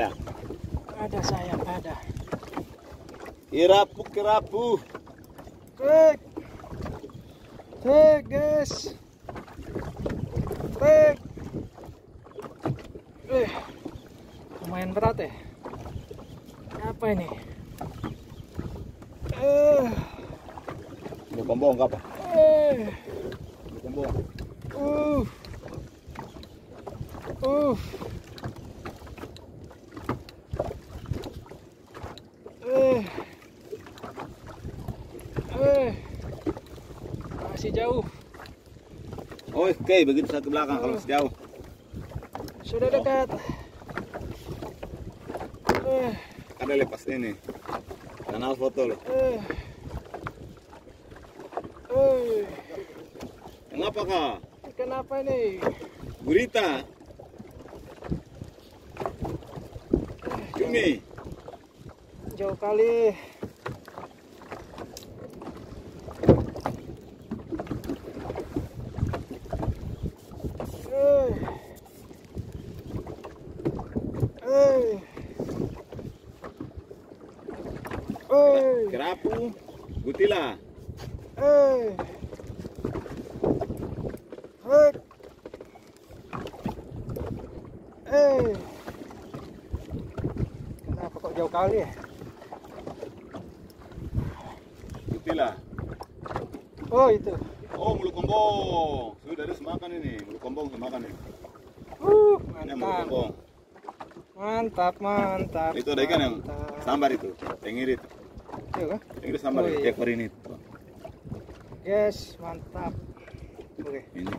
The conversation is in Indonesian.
Ada. Ada sayap, ada. Irapu kerapu. Tek. Tek, guys. Tek. Eh. Lumayan berat ya. Apa ini? Eh. Bukombong apa? Eh. Bukombong. Uh. Uh. Eh. Eh. Masih jauh. Oh, oke, begitu satu belakang kalau sejauh. Sudah dekat. Eh. Ada lepas ini. Kanal foto loh. Eh. Eh. Kenapa kak? Ikan apa ini? Gurita. Cumi. Jauh kali. Eh. Eh. Eh. Kerapu. Gutila. Eh. Hek. Eh. Kenapa kok jauh kali ya? Gutila. Oh itu. Oh, mulu kombong. Sudah ada semakan ini. Mulu kombong semakan ini. Uh, Ini mulu mantap. kombong. Mantap, mantap. Itu ada ikan yang sambar itu. Tengirit. Iya kah? Tengirit sambar Oh, itu. iya. Ini. Yes, mantap. Oke. Ini.